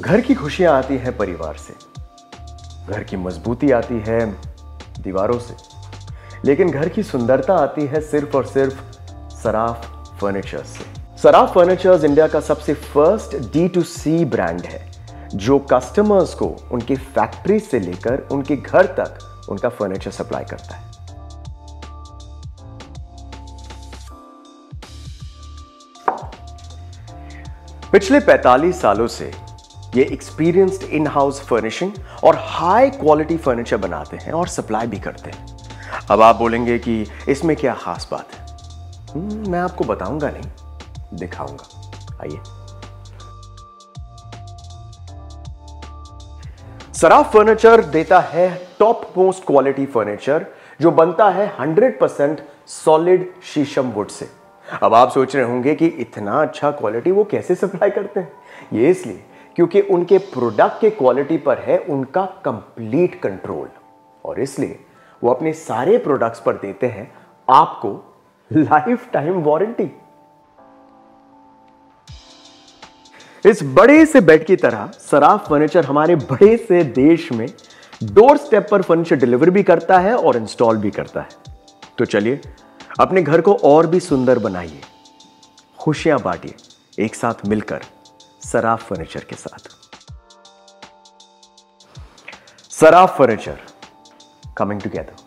घर की खुशियाँ आती हैं परिवार से। घर की मजबूती आती है दीवारों से। लेकिन घर की सुंदरता आती है सिर्फ़ और सिर्फ़ सराफ फर्नीचर्स से। सराफ फर्नीचर्स इंडिया का सबसे first D to C brand है, जो कस्टमर्स को उनकी फैक्ट्री से लेकर उनके घर तक उनका फर्नीचर सप्लाई करता है। पिछले 45 सालों से ये एक्सपीरियंस्ड इन हाउस फर्निशिंग और हाई क्वालिटी फर्नीचर बनाते हैं और सप्लाई भी करते हैं। अब आप बोलेंगे कि इसमें क्या खास बात है? हम्म, मैं आपको बताऊँगा नहीं दिखाऊँगा। आइए। सराफ फर्नीचर देता है टॉप मोस्ट क्वालिटी फर्नीचर जो बनता है 100% सॉलिड शीशम वुड से। अब आप सोच रहे होंगे कि इतना अच्छा क्वालिटी वो कैसे सप्लाई करते हैं? ये इसलिए क्योंकि उनके प्रोडक्ट के क्वालिटी पर है उनका कंप्लीट कंट्रोल और इसलिए वो अपने सारे प्रोडक्ट्स पर देते हैं आपको लाइफ टाइम वारंटी इस बड़े से बेड की तरह सराफ फर्नीचर हमारे बड़े से देश में डोर स्टेप पर फर्नीचर डिलीवर भी करता है और इंस्टॉल भी करता है. तो चलिए, अपने घर को और भी सुंदर बनाइए. खुशियाँ बांटिए, एक साथ मिलकर. सराफ फर्नीचर के साथ। Saraf furniture coming together